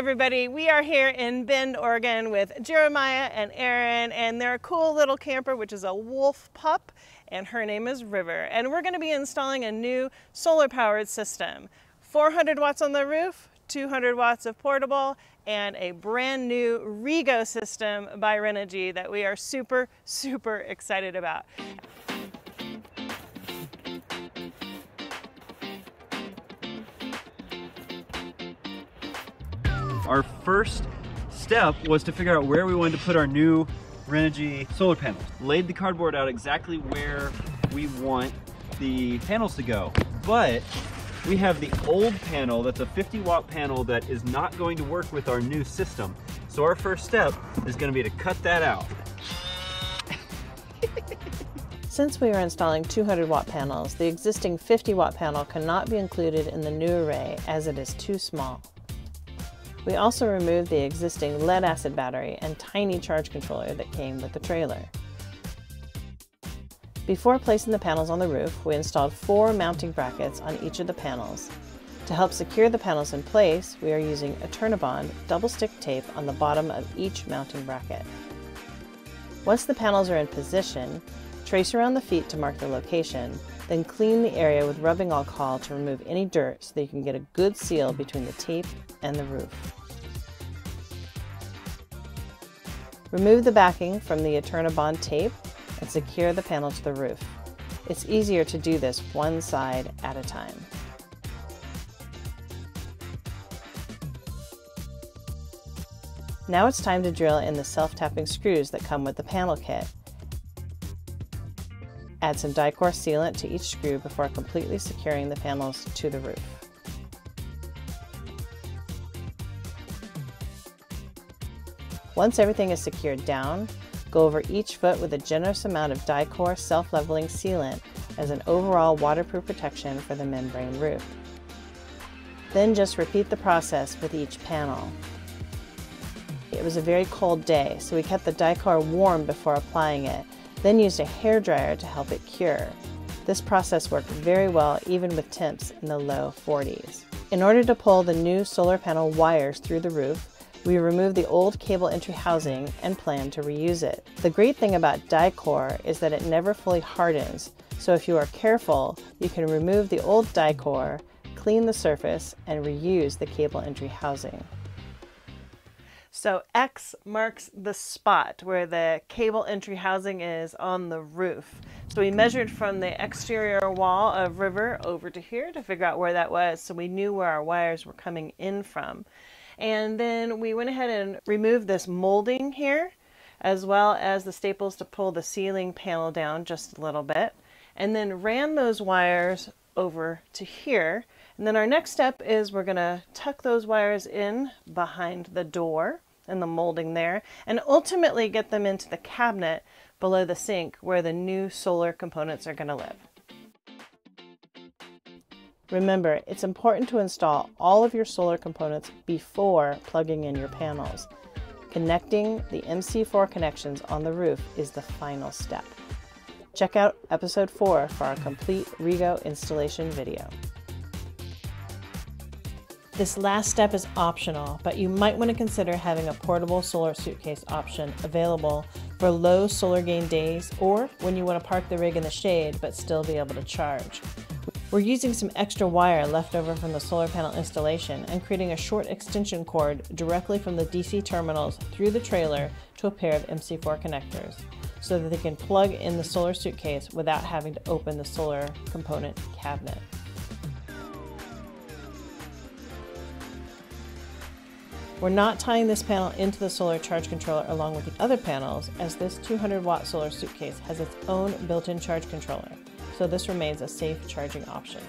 everybody. We are here in Bend, Oregon with Jeremiah and Erin and their cool little camper, which is a wolf pup, and her name is River. And we're gonna be installing a new solar powered system. 400 watts on the roof, 200 watts of portable, and a brand new Rego system by Renogy that we are super, super excited about. Our first step was to figure out where we wanted to put our new Renogy solar panels. Laid the cardboard out exactly where we want the panels to go. But we have the old panel that's a 50 watt panel that is not going to work with our new system. So our first step is going to be to cut that out. Since we are installing 200 watt panels, the existing 50 watt panel cannot be included in the new array as it is too small. We also removed the existing lead acid battery and tiny charge controller that came with the trailer. Before placing the panels on the roof, we installed four mounting brackets on each of the panels. To help secure the panels in place, we are using Eternabond double stick tape on the bottom of each mounting bracket. Once the panels are in position, trace around the feet to mark the location, then clean the area with rubbing alcohol to remove any dirt so that you can get a good seal between the tape and the roof. Remove the backing from the Eternabond tape and secure the panel to the roof. It's easier to do this one side at a time. Now it's time to drill in the self-tapping screws that come with the panel kit. Add some Dicor sealant to each screw before completely securing the panels to the roof. Once everything is secured down, go over each foot with a generous amount of Dicor self-leveling sealant as an overall waterproof protection for the membrane roof. Then just repeat the process with each panel. It was a very cold day, so we kept the Dicor warm before applying it, then used a hair dryer to help it cure. This process worked very well even with temps in the low 40s. In order to pull the new solar panel wires through the roof, we removed the old cable entry housing and plan to reuse it. The great thing about Dicor is that it never fully hardens, so if you are careful, you can remove the old Dicor, clean the surface, and reuse the cable entry housing. So X marks the spot where the cable entry housing is on the roof. So we measured from the exterior wall of River over to here to figure out where that was so we knew where our wires were coming in from. And then we went ahead and removed this molding here, as well as the staples to pull the ceiling panel down just a little bit. And then ran those wires over to here. And then our next step is we're gonna tuck those wires in behind the door and the molding there, and ultimately get them into the cabinet below the sink where the new solar components are gonna live. Remember, it's important to install all of your solar components before plugging in your panels. Connecting the MC4 connections on the roof is the final step. Check out episode 4 for our complete Rego installation video. This last step is optional, but you might want to consider having a portable solar suitcase option available for low solar gain days or when you want to park the rig in the shade but still be able to charge. We're using some extra wire left over from the solar panel installation and creating a short extension cord directly from the DC terminals through the trailer to a pair of MC4 connectors so that they can plug in the solar suitcase without having to open the solar component cabinet. We're not tying this panel into the solar charge controller along with the other panels as this 200 watt solar suitcase has its own built-in charge controller so this remains a safe charging option.